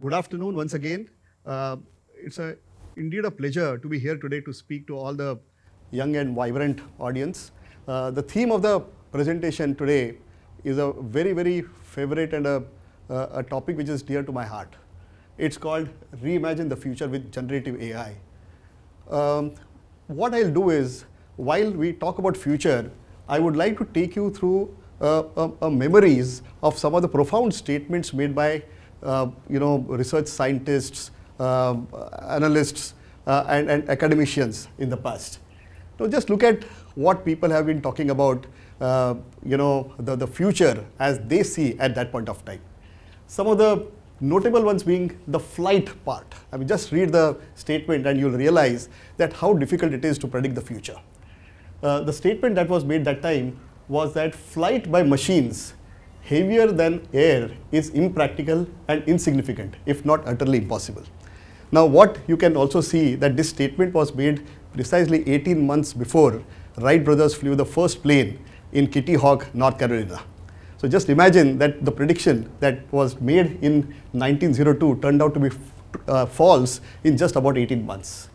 Good afternoon once again. Uh, it's a, indeed a pleasure to be here today to speak to all the young and vibrant audience. Uh, the theme of the presentation today is a very, very favorite and a, a topic which is dear to my heart. It's called Reimagine the Future with Generative AI. Um, what I'll do is, while we talk about future, I would like to take you through uh, uh, uh, memories of some of the profound statements made by uh, you know, research scientists, um, analysts, uh, and, and, academicians in the past. Now just look at what people have been talking about, uh, you know, the, the future as they see at that point of time. Some of the notable ones being the flight part. I mean, just read the statement and you'll realize that how difficult it is to predict the future. Uh, the statement that was made that time was that flight by machines heavier than air is impractical and insignificant, if not utterly impossible. Now, what you can also see that this statement was made precisely 18 months before Wright brothers flew the first plane in Kitty Hawk, North Carolina. So just imagine that the prediction that was made in 1902 turned out to be uh, false in just about 18 months.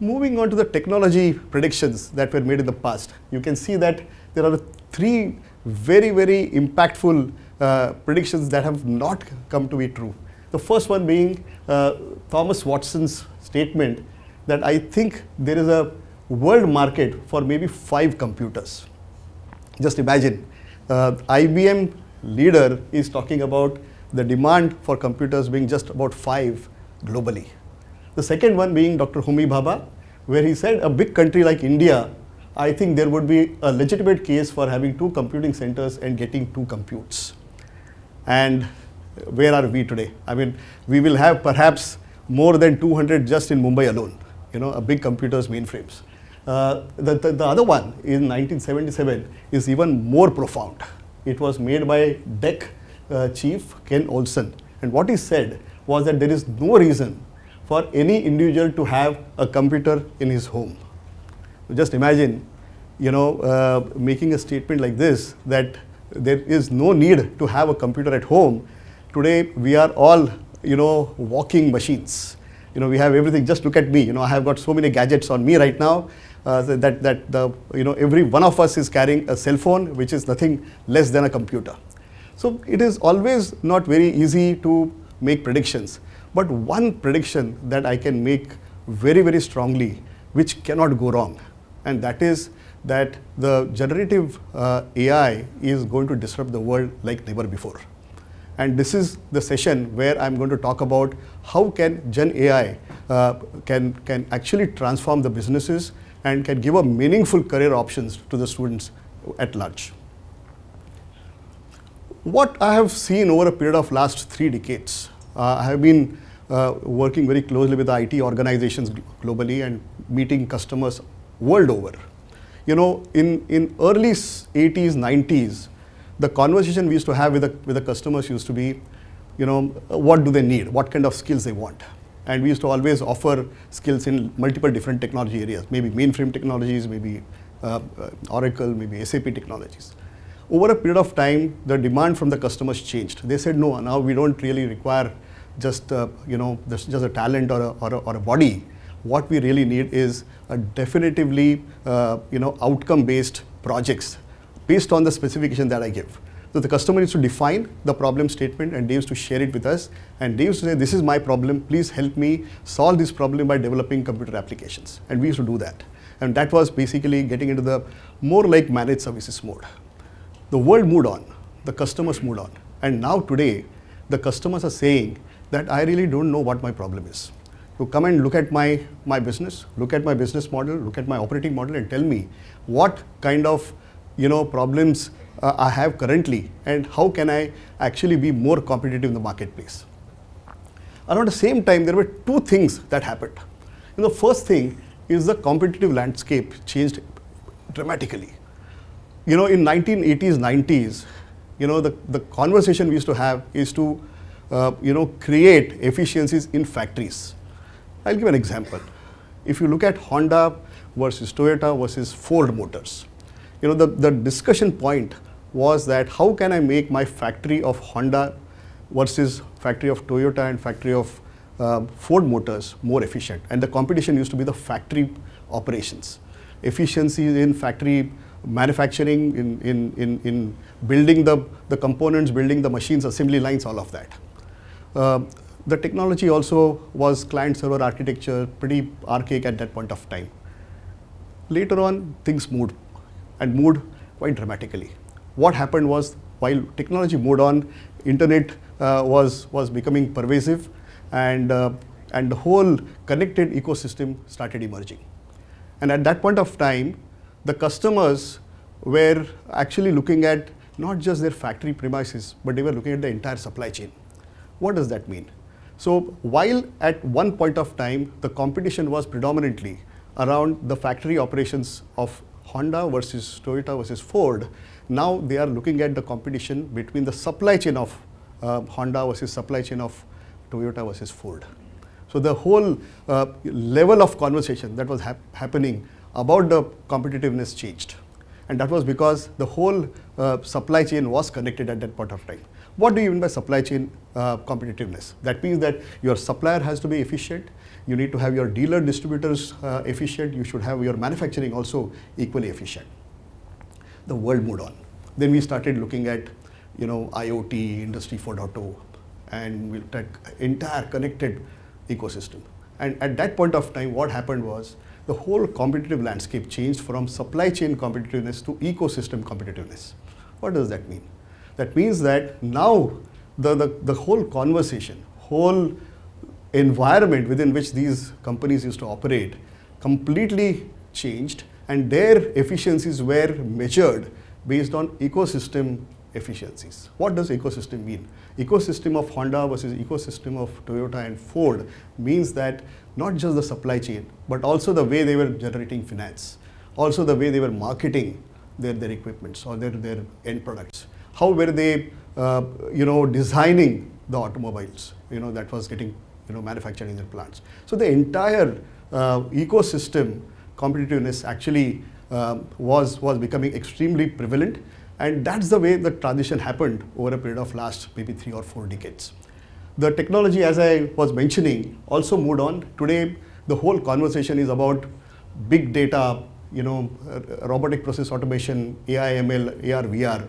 Moving on to the technology predictions that were made in the past, you can see that there are three very, very impactful uh, predictions that have not come to be true. The first one being uh, Thomas Watson's statement that I think there is a world market for maybe five computers. Just imagine, uh, IBM leader is talking about the demand for computers being just about five globally. The second one being Dr. Homi Bhabha, where he said a big country like India I think there would be a legitimate case for having two computing centers and getting two computes. And where are we today? I mean, we will have perhaps more than 200 just in Mumbai alone, you know, a big computers mainframes. Uh, the, the, the, other one in 1977 is even more profound. It was made by DEC uh, chief Ken Olsen. And what he said was that there is no reason for any individual to have a computer in his home. Just imagine, you know, uh, making a statement like this that there is no need to have a computer at home. Today, we are all, you know, walking machines. You know, we have everything. Just look at me. You know, I have got so many gadgets on me right now uh, that that the you know every one of us is carrying a cell phone, which is nothing less than a computer. So it is always not very easy to make predictions. But one prediction that I can make very very strongly, which cannot go wrong, and that is that the generative uh, AI is going to disrupt the world like never before. And this is the session where I'm going to talk about how can Gen AI uh, can, can actually transform the businesses and can give a meaningful career options to the students at large. What I have seen over a period of last three decades, uh, I have been uh, working very closely with IT organizations globally and meeting customers world over. You know, in, in early 80s, 90s, the conversation we used to have with the, with the customers used to be, you know, what do they need? What kind of skills they want? And we used to always offer skills in multiple different technology areas, maybe mainframe technologies, maybe uh, Oracle, maybe SAP technologies. Over a period of time, the demand from the customers changed. They said, no, now we don't really require just, uh, you know, just a talent or a, or a, or a body what we really need is a definitively, uh, you know, outcome-based projects based on the specification that I give. So the customer needs to define the problem statement and they used to share it with us. And they used to say, this is my problem, please help me solve this problem by developing computer applications. And we used to do that. And that was basically getting into the more like managed services mode. The world moved on, the customers moved on. And now today, the customers are saying that I really don't know what my problem is to come and look at my, my business, look at my business model, look at my operating model and tell me what kind of you know, problems uh, I have currently and how can I actually be more competitive in the marketplace. Around the same time, there were two things that happened. And the first thing is the competitive landscape changed dramatically. You know, in 1980s, 90s, you know, the, the conversation we used to have is to, uh, you know, create efficiencies in factories. I'll give an example. If you look at Honda versus Toyota versus Ford Motors, you know, the, the discussion point was that how can I make my factory of Honda versus factory of Toyota and factory of uh, Ford Motors more efficient. And the competition used to be the factory operations. Efficiency in factory manufacturing, in, in, in, in building the, the components, building the machines, assembly lines, all of that. Uh, the technology also was client-server architecture, pretty archaic at that point of time. Later on, things moved and moved quite dramatically. What happened was, while technology moved on, internet uh, was, was becoming pervasive and, uh, and the whole connected ecosystem started emerging. And at that point of time, the customers were actually looking at not just their factory premises, but they were looking at the entire supply chain. What does that mean? So while at one point of time, the competition was predominantly around the factory operations of Honda versus Toyota versus Ford, now they are looking at the competition between the supply chain of uh, Honda versus supply chain of Toyota versus Ford. So the whole uh, level of conversation that was hap happening about the competitiveness changed. And that was because the whole uh, supply chain was connected at that point of time. What do you mean by supply chain uh, competitiveness? That means that your supplier has to be efficient, you need to have your dealer distributors uh, efficient, you should have your manufacturing also equally efficient. The world moved on. Then we started looking at you know, IoT, Industry 4.0, and we that entire connected ecosystem. And at that point of time, what happened was the whole competitive landscape changed from supply chain competitiveness to ecosystem competitiveness. What does that mean? That means that now the, the, the whole conversation, whole environment within which these companies used to operate completely changed and their efficiencies were measured based on ecosystem efficiencies. What does ecosystem mean? Ecosystem of Honda versus ecosystem of Toyota and Ford means that not just the supply chain, but also the way they were generating finance, also the way they were marketing their, their equipments or their, their end products. How were they, uh, you know, designing the automobiles, you know, that was getting, you know, manufactured in their plants. So the entire uh, ecosystem competitiveness actually uh, was, was becoming extremely prevalent and that's the way the transition happened over a period of last maybe three or four decades. The technology, as I was mentioning, also moved on. Today, the whole conversation is about big data, you know, uh, robotic process automation, AI, ML, AR, VR.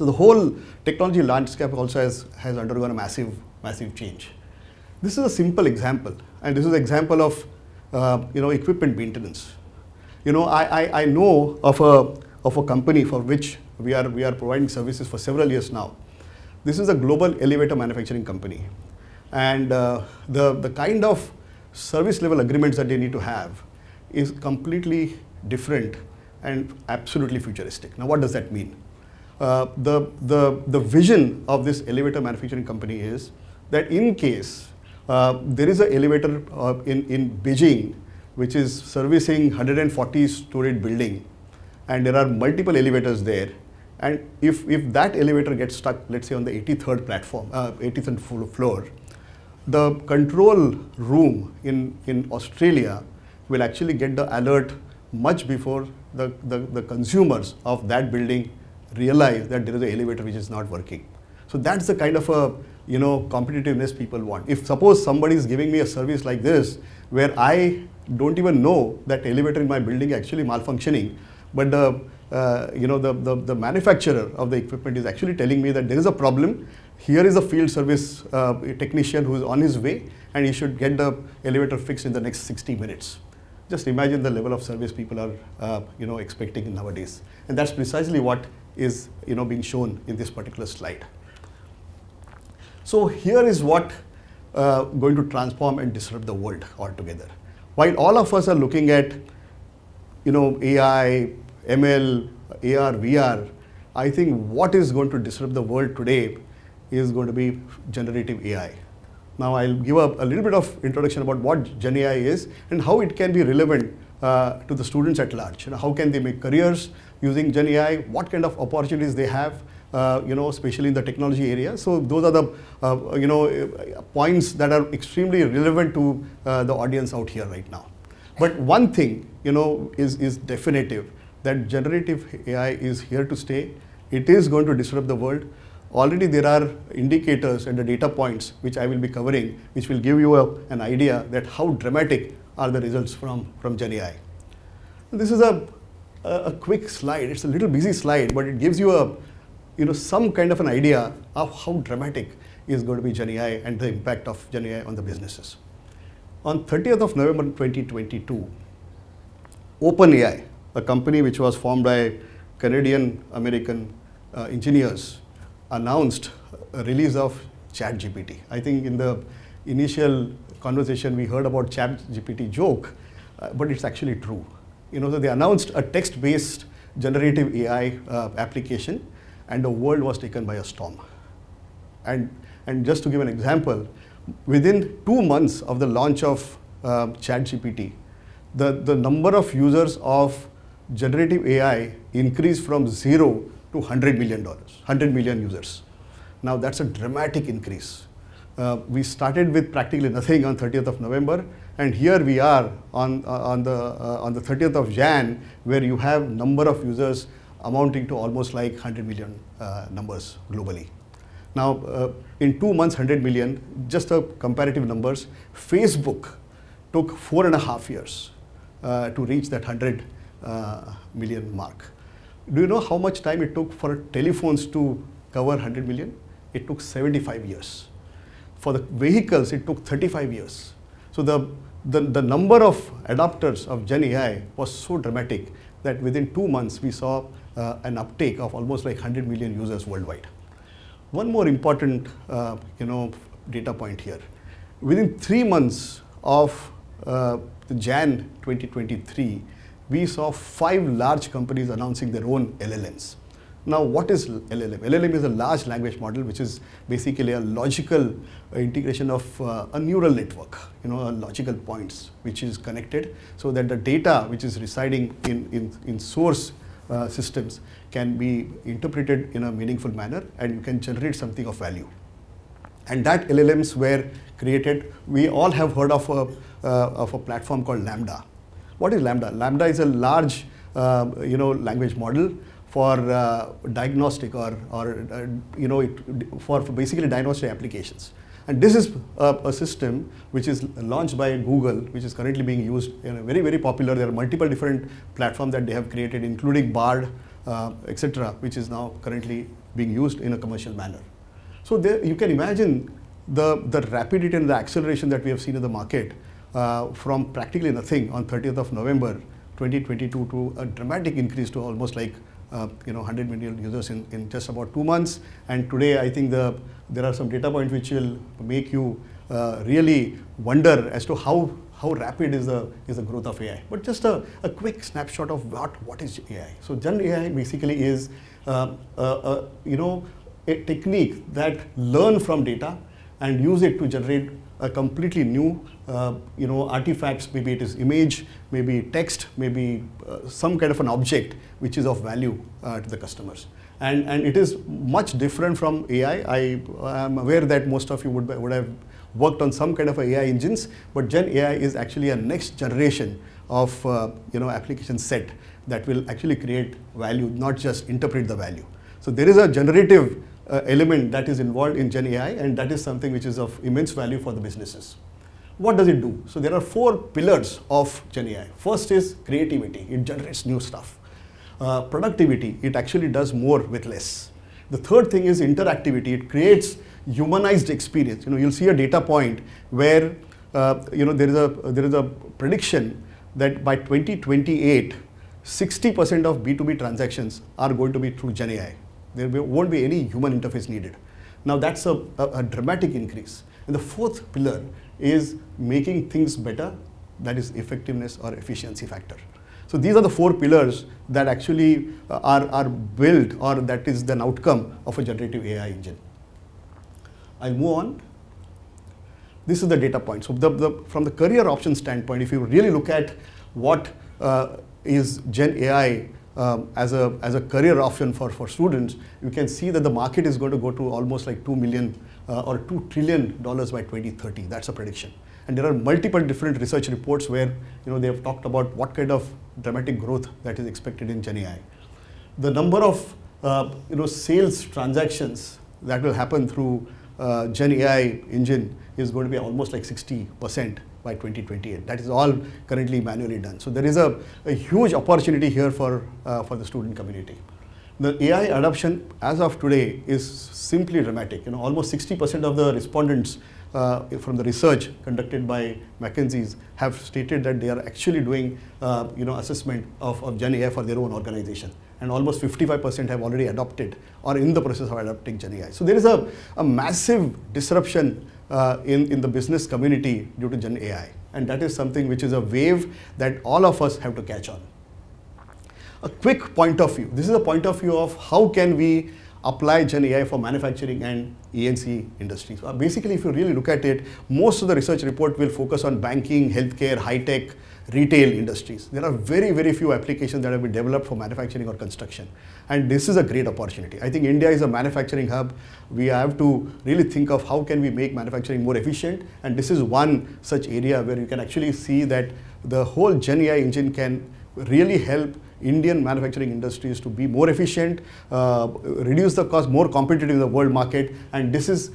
So the whole technology landscape also has, has undergone a massive, massive change. This is a simple example, and this is an example of, uh, you know, equipment maintenance. You know, I, I, I know of a, of a company for which we are, we are providing services for several years now. This is a global elevator manufacturing company. And uh, the, the kind of service level agreements that they need to have is completely different and absolutely futuristic. Now, what does that mean? Uh, the, the, the vision of this elevator manufacturing company is that in case uh, there is an elevator uh, in, in Beijing which is servicing 140 story building and there are multiple elevators there and if, if that elevator gets stuck, let's say on the 83rd platform, uh, 83rd floor, the control room in, in Australia will actually get the alert much before the, the, the consumers of that building realize that there is an elevator which is not working. So that's the kind of a you know competitiveness people want. If suppose somebody is giving me a service like this, where I don't even know that elevator in my building actually malfunctioning, but the uh, you know, the, the, the, manufacturer of the equipment is actually telling me that there is a problem. Here is a field service uh, technician who is on his way and he should get the elevator fixed in the next 60 minutes. Just imagine the level of service people are, uh, you know, expecting nowadays. And that's precisely what is, you know, being shown in this particular slide. So here is what uh, going to transform and disrupt the world altogether. While all of us are looking at, you know, AI, ML, AR, VR, I think what is going to disrupt the world today is going to be generative AI. Now I'll give a, a little bit of introduction about what Gen AI is and how it can be relevant uh, to the students at large. You know, how can they make careers using Gen AI? What kind of opportunities they have? Uh, you know, especially in the technology area. So those are the, uh, you know, points that are extremely relevant to uh, the audience out here right now. But one thing, you know, is, is definitive that generative AI is here to stay. It is going to disrupt the world. already there are indicators and the data points which I will be covering, which will give you a, an idea that how dramatic are the results from, from GenAI. This is a, a, a quick slide. It's a little busy slide, but it gives you a, you know, some kind of an idea of how dramatic is going to be GenAI and the impact of GenAI on the businesses. On 30th of November 2022, OpenAI, a company which was formed by Canadian American uh, engineers, announced a release of ChatGPT. I think in the initial conversation we heard about ChatGPT joke, uh, but it's actually true. You know, so they announced a text-based generative AI uh, application, and the world was taken by a storm. And and just to give an example, within two months of the launch of uh, ChatGPT, the, the number of users of generative AI increased from zero to $100 million, 100 million users. Now that's a dramatic increase. Uh, we started with practically nothing on 30th of November, and here we are on, uh, on, the, uh, on the 30th of Jan, where you have number of users amounting to almost like 100 million uh, numbers globally. Now, uh, in two months, 100 million, just a comparative numbers, Facebook took four and a half years uh, to reach that 100 uh, million mark. Do you know how much time it took for telephones to cover 100 million? It took 75 years. For the vehicles, it took 35 years. So the, the, the number of adopters of Gen AI was so dramatic that within two months, we saw uh, an uptake of almost like 100 million users worldwide. One more important, uh, you know, data point here. Within three months of uh, Jan 2023, we saw five large companies announcing their own LLMs. Now, what is LLM? LLM is a large language model, which is basically a logical integration of uh, a neural network, you know, a logical points, which is connected so that the data which is residing in, in, in source uh, systems can be interpreted in a meaningful manner and you can generate something of value. And that LLMs were created. We all have heard of a, uh, of a platform called LaMDA. What is LaMDA? LaMDA is a large uh, you know, language model for uh, diagnostic or, or uh, you know, it, for, for basically diagnostic applications. And this is a, a, system which is launched by Google, which is currently being used, you know, very, very popular. There are multiple different platforms that they have created, including Bard, uh, etc., which is now currently being used in a commercial manner. So there, you can imagine the, the rapidity and the acceleration that we have seen in the market uh, from practically nothing on 30th of November 2022 to a dramatic increase to almost like uh, you know 100 million users in, in just about two months. And today I think the there are some data points which will make you uh, really wonder as to how how rapid is the is the growth of AI. But just a, a quick snapshot of what what is AI. So Gen AI basically is uh, you know a technique that learn from data and use it to generate completely new uh, you know artifacts maybe it is image maybe text maybe uh, some kind of an object which is of value uh, to the customers and, and it is much different from AI. I am aware that most of you would, would have worked on some kind of AI engines, but Gen AI is actually a next generation of uh, you know application set that will actually create value, not just interpret the value. So there is a generative uh, element that is involved in Gen AI, and that is something which is of immense value for the businesses. What does it do? So there are four pillars of Gen AI. First is creativity. It generates new stuff uh, productivity, it actually does more with less. The third thing is interactivity. It creates humanized experience. You know, you'll see a data point where uh, you know there is a there is a prediction that by 2028, 60% of B2B transactions are going to be through Gen AI. There won't be any human interface needed. Now that's a, a, a dramatic increase. And the fourth pillar is making things better, that is effectiveness or efficiency factor. So these are the four pillars that actually uh, are, are built or that is an outcome of a generative AI engine. I'll move on. This is the data point. So the, the, from the career option standpoint, if you really look at what uh, is Gen AI um, as, a, as a career option for, for students, you can see that the market is going to go to almost like 2 million uh, or $2 trillion by 2030. That's a prediction. And there are multiple different research reports where you know, they have talked about what kind of dramatic growth that is expected in GenAI. The number of uh, you know, sales transactions that will happen through uh, Gen AI engine is going to be almost like 60% by 2028. That is all currently manually done. So there is a, a huge opportunity here for, uh, for the student community. The AI adoption as of today is simply dramatic. You know, almost 60% of the respondents uh, from the research conducted by McKinsey's have stated that they are actually doing, uh, you know, assessment of, of Gen AI for their own organization. And almost 55% have already adopted or in the process of adopting Gen AI. So there is a, a massive disruption uh, in, in the business community due to Gen AI. And that is something which is a wave that all of us have to catch on. A quick point of view. This is a point of view of how can we apply Gen AI for manufacturing and E&C industries. Uh, basically, if you really look at it, most of the research report will focus on banking, healthcare, high-tech, retail industries. There are very, very few applications that have been developed for manufacturing or construction. And this is a great opportunity. I think India is a manufacturing hub. We have to really think of how can we make manufacturing more efficient. And this is one such area where you can actually see that the whole Gen AI engine can really help Indian manufacturing industries to be more efficient, uh, reduce the cost, more competitive in the world market. And this is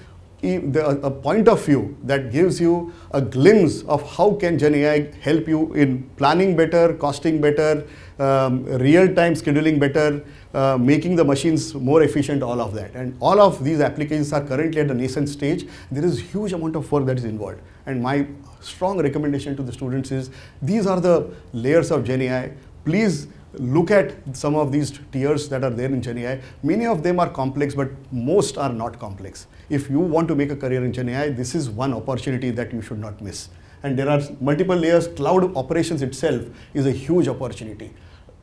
a point of view that gives you a glimpse of how can GenAI help you in planning better, costing better, um, real-time scheduling better, uh, making the machines more efficient, all of that. And all of these applications are currently at the nascent stage. There is huge amount of work that is involved. And my strong recommendation to the students is, these are the layers of GenAI. Please look at some of these tiers that are there in Gen AI. Many of them are complex, but most are not complex. If you want to make a career in Gen AI, this is one opportunity that you should not miss. And there are multiple layers. Cloud operations itself is a huge opportunity.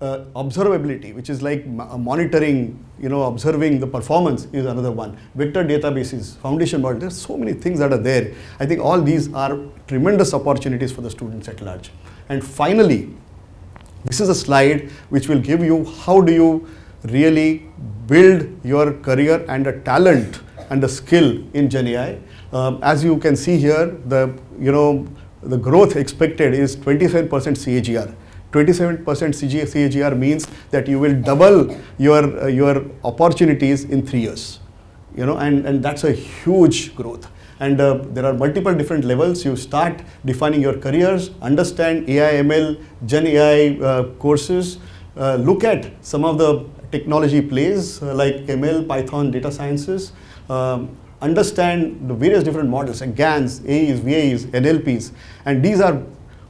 Uh, observability, which is like uh, monitoring, you know, observing the performance is another one. Vector databases, foundation model, there's so many things that are there. I think all these are tremendous opportunities for the students at large. And finally, this is a slide which will give you how do you really build your career and a talent and a skill in Gen AI. Um, as you can see here, the you know the growth expected is 27% CAGR. 27% CAGR means that you will double your uh, your opportunities in three years. You know, and and that's a huge growth and uh, there are multiple different levels. You start defining your careers, understand AI, ML, Gen AI uh, courses, uh, look at some of the technology plays uh, like ML, Python, data sciences, um, understand the various different models like GANs, AEs, VAEs, NLPs, and these are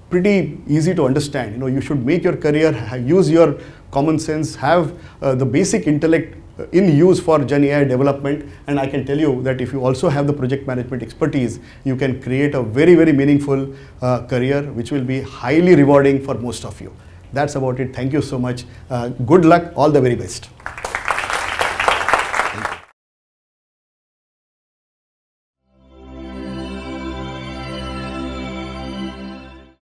pretty easy to understand. You know, you should make your career, use your common sense, have uh, the basic intellect in use for Gen AI development and I can tell you that if you also have the project management expertise, you can create a very, very meaningful uh, career which will be highly rewarding for most of you. That's about it. Thank you so much. Uh, good luck. All the very best.